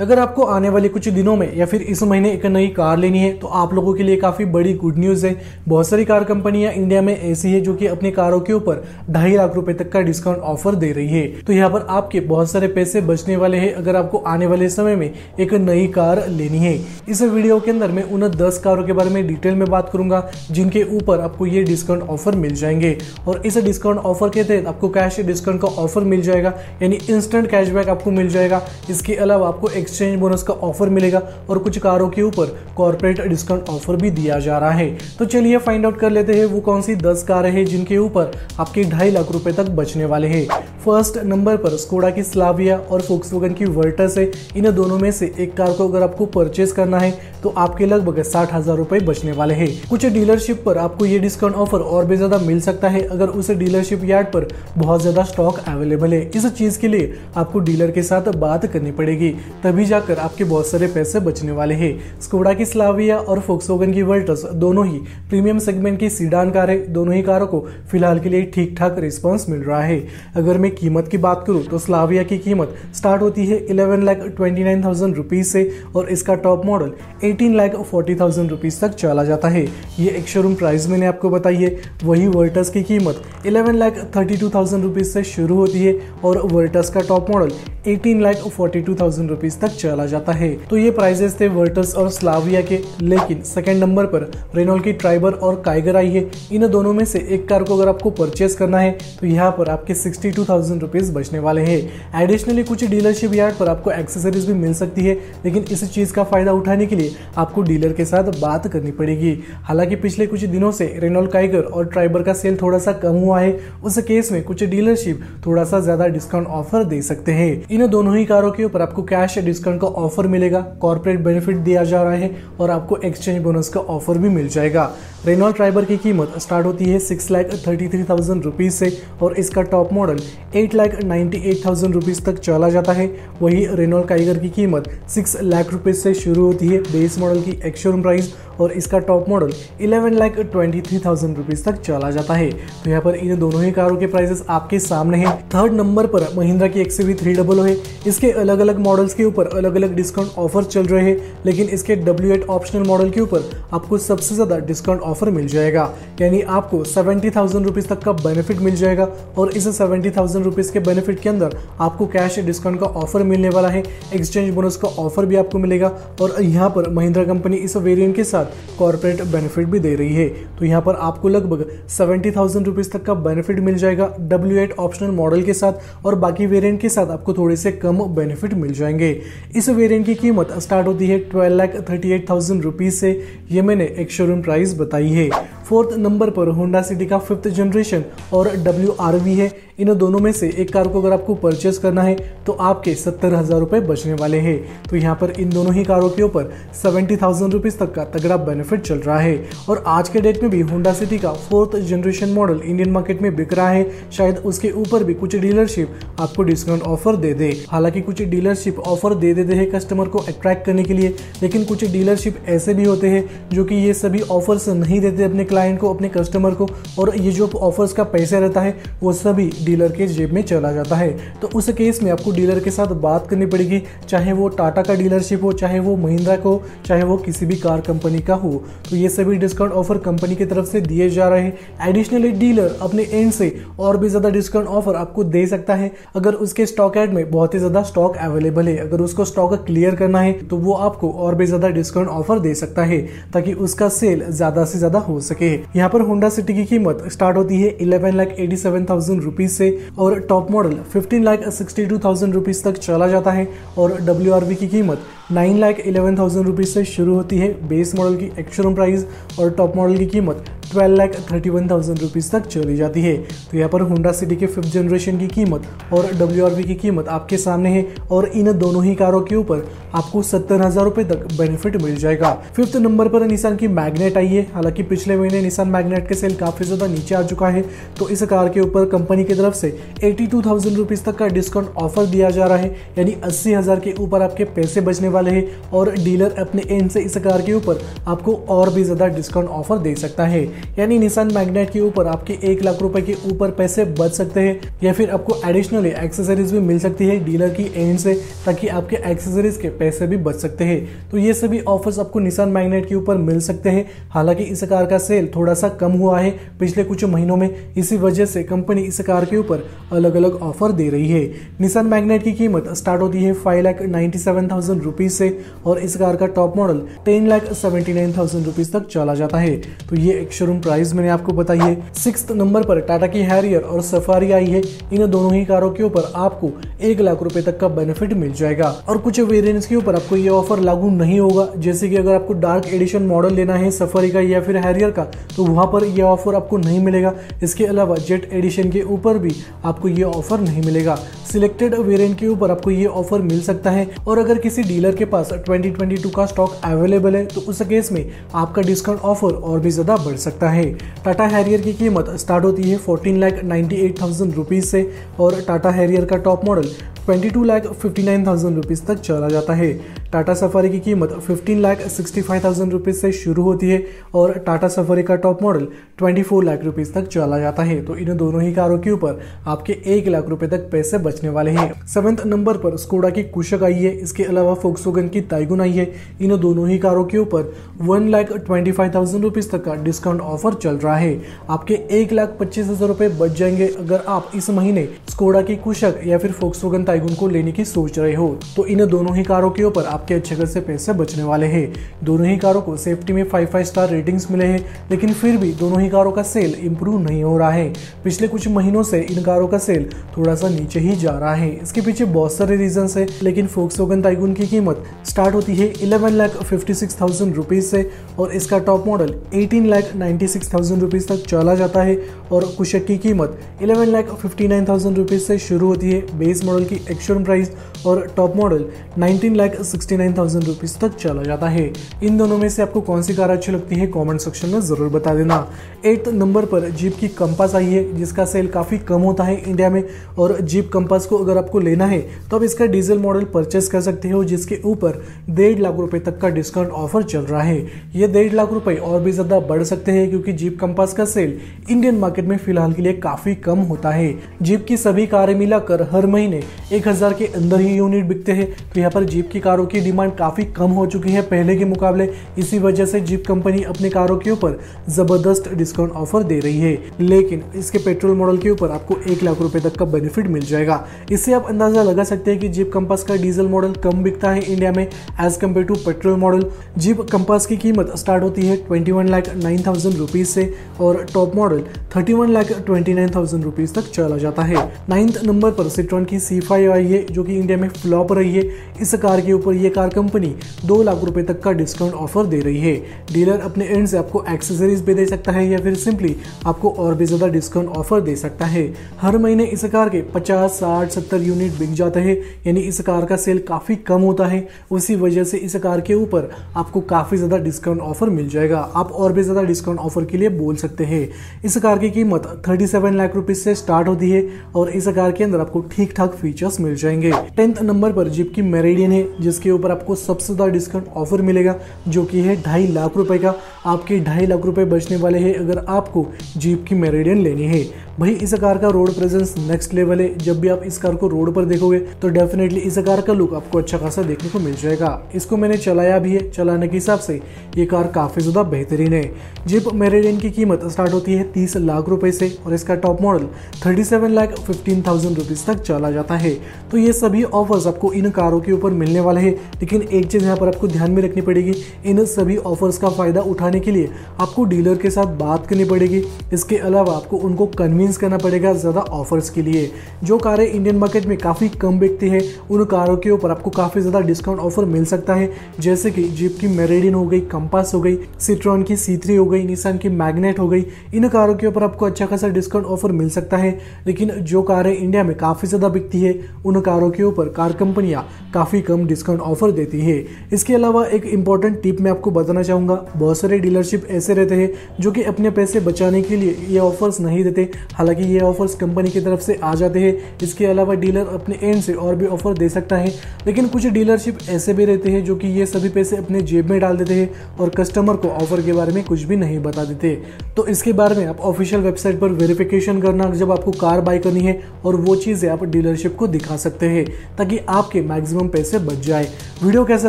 अगर आपको आने वाले कुछ दिनों में या फिर इस महीने एक नई कार लेनी है तो आप लोगों के लिए काफ़ी बड़ी गुड न्यूज़ है। बहुत सारी कार कंपनियाँ इंडिया में ऐसी है जो कि अपनी कारों के ऊपर ढाई लाख रुपए तक का डिस्काउंट ऑफ़र दे रही है। तो यहाँ पर आपके बहुत सारे पैसे बचने वाले हैं अगर आपको आने वाले समय में एक नई कार लेनी है। इस वीडियो के अंदर मैं उन दस कारों के बारे में डिटेल में बात करूँगा, जिनके ऊपर आपको ये डिस्काउंट ऑफ़र मिल जाएँगे। और इस डिस्काउंट ऑफ़र के तहत आपको कैश डिस्काउंट का ऑफ़र मिल जाएगा, यानी इंस्टेंट कैशबैक आपको मिल जाएगा। इसके अलावा आपको एक्सचेंज बोनस का ऑफ़र मिलेगा और कुछ कारों के ऊपर कॉर्पोरेट डिस्काउंट ऑफ़र भी दिया जा रहा है। तो चलिए फाइंड आउट कर लेते हैं वो कौन सी दस कार है जिनके ऊपर आपके ढाई लाख रुपए तक बचने वाले हैं। फ़र्स्ट नंबर पर स्कोडा की स्लाविया और फोक्सवैगन की वर्टस है इन दोनों में से एक कार को अगर आपको परचेज करना है तो आपके लगभग साठ हज़ार रुपए बचने वाले हैं। कुछ डीलरशिप पर आपको ये डिस्काउंट ऑफ़र और भी ज़्यादा मिल सकता है अगर उस डीलरशिप यार्ड पर बहुत ज़्यादा स्टॉक अवेलेबल है। इस चीज़ के लिए आपको डीलर के साथ बात करनी पड़ेगी, तभी जाकर आपके बहुत सारे पैसे बचने वाले हैं। स्कोडा की स्लाविया और फोक्सोगन की वर्टस दोनों ही प्रीमियम सेगमेंट की सीडान कार है। दोनों ही कारों को फ़िलहाल के लिए ठीक ठाक रिस्पॉन्स मिल रहा है। अगर मैं कीमत की बात करूँ तो स्लाविया की कीमत स्टार्ट होती है eleven lakh twenty nine thousand rupees से और इसका top model eighteen lakh forty thousand rupees तक चला जाता है। ये एक शोरूम प्राइस मैंने आपको बताई है। वही वर्टस की कीमत eleven lakh thirty two thousand rupees से शुरू होती है और वर्टस का top model eighteen lakh forty two thousand rupees तक चला जाता है। तो ये प्राइजेस थे वर्टस और स्लाविया के। लेकिन सेकेंड नंबर पर रेनोल की ट्राइबर और काइगर आई है। इन दोनों में से एक कार को अगर आपको परचेज करना है तो यहाँ पर आपके सिक्सटी टू थाउज़ेंड रुपीज़ बचने वाले हैं। एडिशनली कुछ डीलरशिप यार्ड पर आपको एक्सेसरीज भी मिल सकती है, लेकिन इस चीज़ का फ़ायदा उठाने के लिए आपको डीलर के साथ बात करनी पड़ेगी। हालाँकि पिछले कुछ दिनों से रेनोल काइगर और ट्राइबर का सेल थोड़ा सा कम हुआ है। उस केस में कुछ डीलरशिप थोड़ा सा ज़्यादा डिस्काउंट ऑफ़र दे सकते हैं। इन दोनों ही कारों के ऊपर आपको कैश डिस्काउंट का ऑफ़र मिलेगा कॉर्पोरेट बेनिफिट दिया जा रहा है और आपको एक्सचेंज बोनस का ऑफ़र भी मिल जाएगा। रेनॉल्ट ट्राइबर की कीमत स्टार्ट होती है six lakh thirty three thousand rupees से और इसका top model eight lakh ninety eight thousand rupees तक चला जाता है। वही रेनॉल्ट काइगर की कीमत सिक्स लाख रुपीज़ से शुरू होती है बेस मॉडल की एक्शोरूम प्राइस और इसका top model eleven lakh twenty three thousand rupees तक चला जाता है। तो यहाँ पर इन दोनों ही कारों के प्राइसेस आपके सामने हैं। थर्ड नंबर पर महिंद्रा की एक्स थ्री डबल है, इसके अलग अलग मॉडल्स के ऊपर अलग अलग डिस्काउंट ऑफ़र चल रहे हैं, लेकिन इसके डब्ल्यू एट ऑप्शनल मॉडल के ऊपर आपको सबसे ज़्यादा डिस्काउंट ऑफ़र मिल जाएगा। यानी आपको सेवेंटी थाउज़ेंड रुपीज़ तक का बेनिफिट मिल जाएगा और इस सेवेंटी थाउज़ेंड रुपीज़ के बेनिफिट के अंदर आपको कैश डिस्काउंट का ऑफ़र मिलने वाला है। एक्सचेंज बोनस का ऑफ़र भी आपको मिलेगा और यहाँ पर महिंद्रा कंपनी इस वेरियंट के साथ कॉर्पोरेट बेनिफिट भी दे रही है। तो यहाँ पर आपको लगभग सेवेंटी थाउज़ेंड रुपीज़ तक का बेनिफिट मिल जाएगा डब्ल्यू एट ऑप्शनल मॉडल के साथ और बाकी वेरियंट के साथ आपको थोड़े से कम बेनिफिट मिल जाएँगे। इस वेरियंट की कीमत स्टार्ट होती है twelve lakh thirty eight thousand rupees से। ये मैंने एक शोरूम प्राइस बताई है। फोर्थ नंबर पर होंडा सिटी का फिफ्थ जनरेशन और WRV है। इन दोनों में से एक कार को अगर आपको परचेस करना है तो आपके सत्तर हज़ार रुपए बचने वाले हैं। तो यहाँ पर इन दोनों ही कारों के ऊपर सेवेंटी थाउज़ेंड रुपीज़ तक का तगड़ा बेनिफिट चल रहा है। और आज के डेट में भी होंडा सिटी का fourth generation model Indian market में बिक रहा है। शायद उसके ऊपर भी कुछ डीलरशिप आपको डिस्काउंट ऑफ़र दे दे। हालाँकि कुछ डीलरशिप ऑफ़र दे देते हैं कस्टमर को अट्रैक्ट करने के लिए, लेकिन कुछ डीलरशिप ऐसे भी होते हैं जो कि ये सभी ऑफर्स नहीं देते अपने क्लाइंट को, अपने कस्टमर को। और ये जो ऑफर्स का पैसा रहता है, वो सभी डीलर के जेब में चला जाता है। तो उस केस में आपको डीलर के साथ बात करनी पड़ेगी, चाहे वो टाटा का डीलरशिप हो, चाहे वो महिंद्रा को चाहे वो किसी भी कार कंपनी का हो। तो ये सभी डिस्काउंट ऑफ़र कंपनी की तरफ़ से दिए जा रहे हैं। एडिशनली डीलर अपने एंड से और भी ज़्यादा डिस्काउंट ऑफ़र आपको दे सकता है। अगर उसके स्टॉक एड में बहुत ही ज़्यादा स्टॉक अवेलेबल है, अगर उसको स्टॉक क्लियर करना है तो वो आपको और भी ज़्यादा डिस्काउंट ऑफ़र दे सकता है, ताकि उसका सेल ज़्यादा से ज़्यादा हो सके। यहाँ पर होंडा सिटी की कीमत स्टार्ट होती है eleven lakh eighty seven thousand rupees से और top model fifteen lakh sixty two thousand rupees तक चला जाता है और डब्ल्यू आर वी की कीमत nine lakh eleven thousand rupees से शुरू होती है। बेस मॉडल की एक्चुअल प्राइस और टॉप मॉडल की कीमत twelve lakh thirty one thousand rupees तक चली जाती है। तो यहाँ पर होंडा सिटी के फिफ्थ जनरेशन की कीमत और डब्ल्यू आर वी की कीमत आपके सामने है और इन दोनों ही कारों के ऊपर आपको सत्तर हज़ार रुपये तक बेनिफिट मिल जाएगा। फिफ्थ नंबर पर निशान की मैग्नेट आई है। हालाँकि पिछले महीने निशान मैग्नेट के सेल काफ़ी ज़्यादा नीचे आ चुका है। तो इस कार के ऊपर कंपनी की तरफ़ से एटी टू थाउज़ेंड रुपीज़ तक का डिस्काउंट ऑफ़र दिया जा रहा है। यानी अस्सी हज़ार के ऊपर आपके पैसे बचने वाले हैं और डीलर अपने एंड से इस कार के ऊपर आपको और भी ज़्यादा डिस्काउंट ऑफ़र दे सकता है। यानी निशान मैग्नेट के ऊपर आपके एक लाख रुपए के ऊपर पैसे बच सकते हैं, या फिर आपको एडिशनली एक्सेसरीज भी मिल सकती है डीलर की एंड से, ताकि आपके एक्सेसरीज के पैसे भी बच सकते हैं। तो ये सभी ऑफर्स आपको निशान मैग्नेट के ऊपर मिल सकते हैं। हालाँकि इस कार का सेल थोड़ा सा कम हुआ है। पिछले कुछ महीनों में इसी वजह से कंपनी इस कार के ऊपर अलग अलग ऑफ़र दे रही है। निशान मैग्नेट की कीमत स्टार्ट होती है five lakh ninety seven thousand rupees से, और इस कार का top model ten lakh seventy nine thousand rupees तक चला जाता है। तो ये एक शोरूम प्राइस मैंने आपको बताई है। सिक्स नंबर पर टाटा की हैरियर और सफारी आई है। इन दोनों ही कारों के ऊपर आपको एक लाख रुपए तक का बेनिफिट मिल जाएगा। और कुछ वेरियंट्स के ऊपर आपको ये ऑफ़र लागू नहीं होगा। जैसे कि अगर आपको डार्क एडिशन मॉडल लेना है सफारी का या फिर हैरियर का तो वहाँ पर यह ऑफ़र आपको नहीं मिलेगा। इसके अलावा जेट एडिशन के ऊपर भी आपको ये ऑफ़र नहीं मिलेगा। सिलेक्टेड वेरिएंट के ऊपर आपको ये ऑफ़र मिल सकता है। और अगर किसी डीलर के पास 2022 का स्टॉक अवेलेबल है तो उस केस में आपका डिस्काउंट ऑफ़र और भी ज़्यादा बढ़ सकता है। टाटा हैरियर की कीमत स्टार्ट होती है fourteen lakh ninety eight thousand rupees से। और टाटा हैरियर का top model twenty two lakh fifty nine thousand rupees तक चला जाता है। टाटा सफारी की कीमत fifteen lakh sixty five thousand rupees से शुरू होती है और टाटा सफारी का top model twenty four lakh rupees तक चला जाता है। तो इन दोनों ही कारों के ऊपर आपके एक लाख रुपए तक पैसे बचने वाले हैं। सेवेंथ नंबर पर स्कोडा की कुशक आई है। इसके अलावा फोक्सोगन की ताइगुन आई है। इन दोनों ही कारों के ऊपर one lakh twenty five thousand rupees तक का डिस्काउंट ऑफ़र चल रहा है। आपके एक लाख पच्चीस हज़ार रुपए बच जाएँगे अगर आप इस महीने स्कोडा की कुशक या फिर फोक्सोगन ताइगुन को लेने की सोच रहे हो तो इन दोनों ही कारों के ऊपर आपके अच्छे खासे पैसे बचने वाले हैं। दोनों ही कारों को सेफ्टी में फाइव फाइव स्टार रेटिंग्स मिले हैं, लेकिन फिर भी दोनों ही कारों का सेल इंप्रूव नहीं हो रहा है। पिछले कुछ महीनों से इन कारों का सेल थोड़ा सा नीचे ही जा रहा है। इसके पीछे बहुत सारे रीजन है, लेकिन फोक्सोगन ताइगुन की कीमत स्टार्ट होती है eleven lakh fifty six thousand rupees से, और इसका top model eighteen lakh ninety six thousand rupees तक चला जाता है, और कुशक की कीमत eleven lakh fifty nine thousand rupees से शुरू होती है। बेस मॉडल की एक्शन प्राइस और top model nineteen lakh sixty nine thousand rupees तक चला जाता है। इन दोनों में से आपको कौन सी कार अच्छी लगती है कमेंट सेक्शन में ज़रूर बता देना। एट नंबर पर जीप की कंपास आई है, जिसका सेल काफ़ी कम होता है इंडिया में। और जीप कंपास को अगर आपको लेना है तो आप इसका डीजल मॉडल परचेस कर सकते हो, जिसके ऊपर डेढ़ लाख रुपए तक का डिस्काउंट ऑफ़र चल रहा है। ये डेढ़ लाख रुपए और भी ज़्यादा बढ़ सकते हैं, क्योंकि जीप कंपास का सेल इंडियन मार्केट में फ़िलहाल के लिए काफ़ी कम होता है। जीप की सभी कारें मिलाकर हर महीने एक हज़ार के अंदर ही यूनिट बिकते हैं। तो यहाँ पर जीप की कारों की डिमांड काफ़ी कम हो चुकी है पहले के मुकाबले। इसी वजह से जीप कंपनी अपने कारों के ऊपर ज़बरदस्त डिस्काउंट ऑफ़र दे रही है। लेकिन इसके पेट्रोल मॉडल के ऊपर आपको एक लाख रुपए तक का बेनिफिट मिल जाएगा। इससे आप अंदाज़ा लगा सकते हैं कि जीप कंपास का डीजल मॉडल कम बिकता है इंडिया में। As compare to petrol model Jeep Compass की कीमत स्टार्ट होती है twenty one lakh nine thousand rupees से और top model thirty one lakh twenty nine thousand rupees तक चला जाता है। नाइन्थ नंबर पर सिट्रॉन की सी फाइव आई है, जो कि इंडिया में फ्लॉप रही है। इस कार के ऊपर ये कार कंपनी दो लाख रुपए तक का डिस्काउंट ऑफ़र दे रही है। डीलर अपने एंड से आपको एक्सेसरीज भी दे सकता है या फिर सिंपली आपको और भी ज़्यादा डिस्काउंट ऑफ़र दे सकता है। हर महीने इस कार के 50, 60, 70 यूनिट बिक जाते हैं। यानी इस कार का सेल काफ़ी कम होता है। उसी वजह से इस कार के ऊपर आपको काफ़ी ज़्यादा डिस्काउंट ऑफ़र मिल जाएगा। आप और भी ज़्यादा डिस्काउंट ऑफ़र के लिए बोल सकते हैं। इस कार की कीमत 37 लाख रुपीज़ से स्टार्ट होती है और इस कार के अंदर आपको ठीक ठाक फीचर्स मिल जाएँगे। टेंथ नंबर पर जीप की मेरेडियन है, जिसके ऊपर आपको सबसे ज़्यादा डिस्काउंट ऑफ़र मिलेगा, जो कि है ढाई लाख रुपए का। आपके ढाई लाख रुपए बचने वाले हैं अगर आपको जीप की मेरेडियन लेनी है। भाई, इस कार का रोड प्रेजेंस नेक्स्ट लेवल है। जब भी आप इस कार को रोड पर देखोगे तो डेफिनेटली इस कार का लुक आपको अच्छा खासा देखने को मिल जाएगा। इसको मैंने चलाया भी है, चलाने के हिसाब से ये कार काफ़ी ज़्यादा बेहतरीन है। जिप मेरेडियन की कीमत स्टार्ट होती है तीस लाख रुपए से और इसका top model thirty seven lakh fifteen thousand rupees तक चला जाता है। तो ये सभी ऑफर्स आपको इन कारों के ऊपर मिलने वाले हैं। लेकिन एक चीज़ यहाँ पर आपको ध्यान में रखनी पड़ेगी, इन सभी ऑफर्स का फ़ायदा उठाने के लिए आपको डीलर के साथ बात करनी पड़ेगी। इसके अलावा आपको उनको कन्विंस करना पड़ेगा ज़्यादा ऑफर्स के लिए। जो कारें इंडियन मार्केट में काफ़ी कम बिकती है, उन कारों के ऊपर आपको काफ़ी ज़्यादा डिस्काउंट ऑफ़र मिल सकता है। जैसे कि जीप की मेरेडिन हो गई कंपास हो गई सिट्रॉन की सी हो गई निशान की मैग्नेट हो गई। इन कारों के ऊपर आपको अच्छा खासा डिस्काउंट ऑफ़र मिल सकता है। लेकिन जो कारें इंडिया में काफ़ी ज़्यादा बिकती है, उन कारों के ऊपर कार कंपनियाँ काफ़ी कम डिस्काउंट ऑफ़र देती है। इसके अलावा एक इंपॉर्टेंट टिप मैं आपको बताना चाहूँगा। बहुत सारे डीलरशिप ऐसे रहते हैं, जो कि अपने पैसे बचाने के लिए ये ऑफर्स नहीं देते। हालाँकि ये ऑफर्स कंपनी की तरफ़ से आ जाते हैं। इसके अलावा डीलर अपने एंड से और भी ऑफ़र दे सकता है। लेकिन कुछ डीलरशिप ऐसे भी रहते हैं जो कि ये सभी पैसे अपने जेब में डाल देते हैं और कस्टमर को ऑफ़र के बारे में कुछ भी नहीं बता देते। तो इसके बारे में आप ऑफिशियल वेबसाइट पर वेरिफिकेशन करना, जब आपको कार बाय करनी है और वो चीज़ें आप डीलरशिप को दिखा सकते हैं, ताकि आपके मैक्सिमम पैसे बच जाए। वीडियो कैसा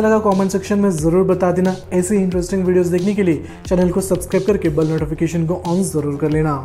लगा कमेंट सेक्शन में ज़रूर बता देना। ऐसे इंटरेस्टिंग वीडियोस देखने के लिए चैनल को सब्सक्राइब करके बेल नोटिफिकेशन को ऑन ज़रूर कर लेना।